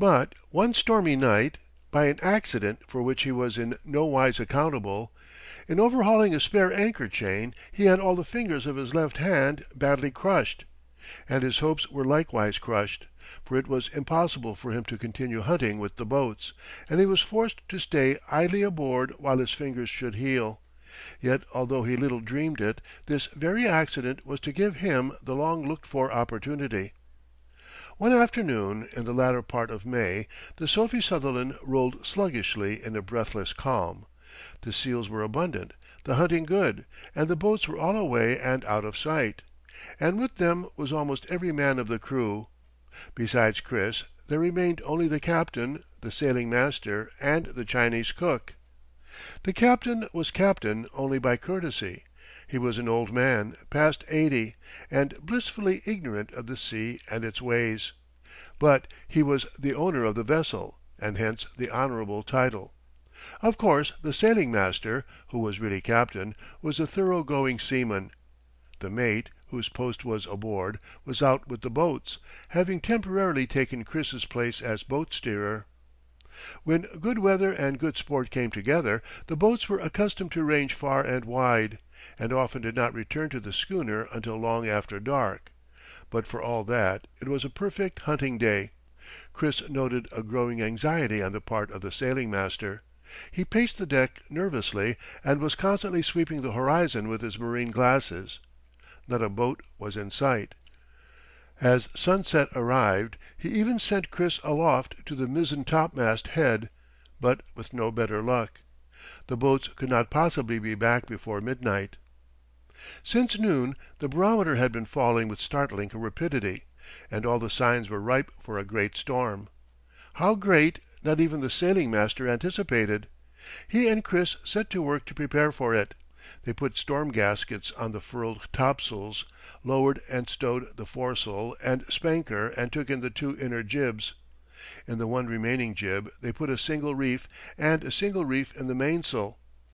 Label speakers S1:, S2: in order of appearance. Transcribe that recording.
S1: But one stormy night, by an accident for which he was in no wise accountable, in overhauling a spare anchor chain he had all the fingers of his left hand badly crushed, and his hopes were likewise crushed, for it was impossible for him to continue hunting with the boats, and he was forced to stay idly aboard while his fingers should heal; yet although he little dreamed it, this very accident was to give him the long looked for opportunity. One afternoon in the latter part of May the Sophie Sutherland rolled sluggishly in a breathless calm. The seals were abundant, the hunting good, and the boats were all away and out of sight. And with them was almost every man of the crew. Besides Chris there remained only the captain, the sailing master, and the Chinese cook. The captain was captain only by courtesy. He was an old man, past eighty, and blissfully ignorant of the sea and its ways. But he was the owner of the vessel, and hence the honorable title. Of course the sailing master, who was really captain, was a thorough going seaman. The mate, whose post was aboard, was out with the boats, having temporarily taken Chris's place as boat steerer. When good weather and good sport came together, the boats were accustomed to range far and wide, and often did not return to the schooner until long after dark. But for all that, it was a perfect hunting day. Chris noted a growing anxiety on the part of the sailing master. He paced the deck nervously, and was constantly sweeping the horizon with his marine glasses. Not a boat was in sight. As sunset arrived he even sent Chris aloft to the mizzen topmast head, but with no better luck. The boats could not possibly be back before midnight. Since noon the barometer had been falling with startling rapidity, and all the signs were ripe for a great storm. How great, not even the sailing master anticipated. He and Chris set to work to prepare for it. They put storm gaskets on the furled topsails, lowered and stowed the foresail and spanker and took in the two inner jibs. In the one remaining jib they put a single reef and a single reef in the mainsail.